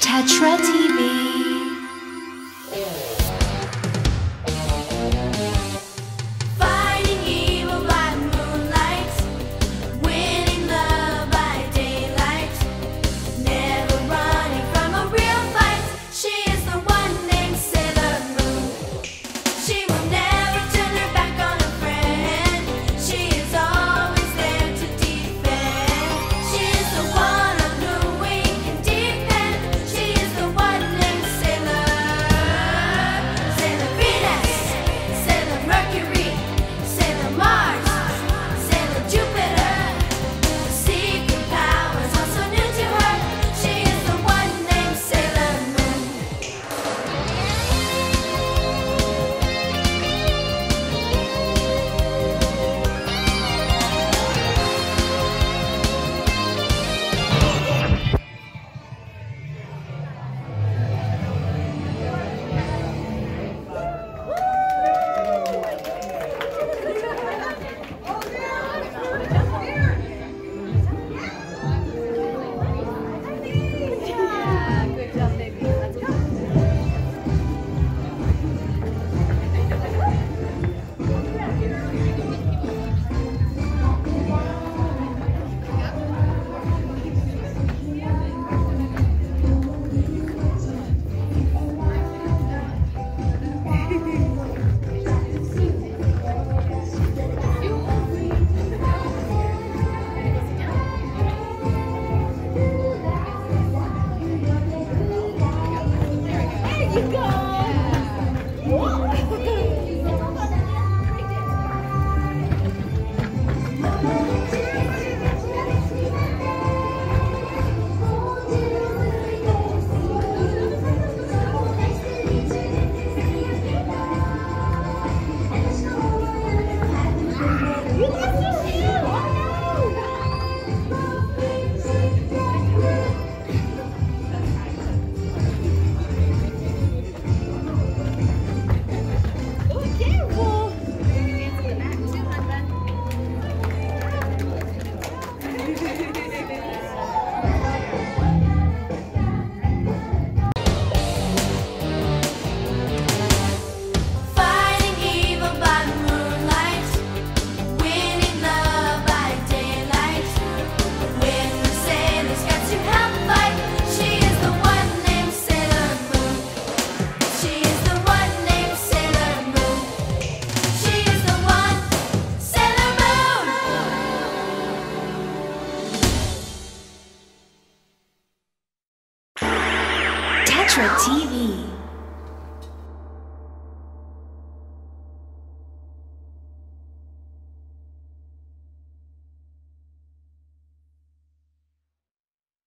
Tetra TV. Fighting Tetra TV.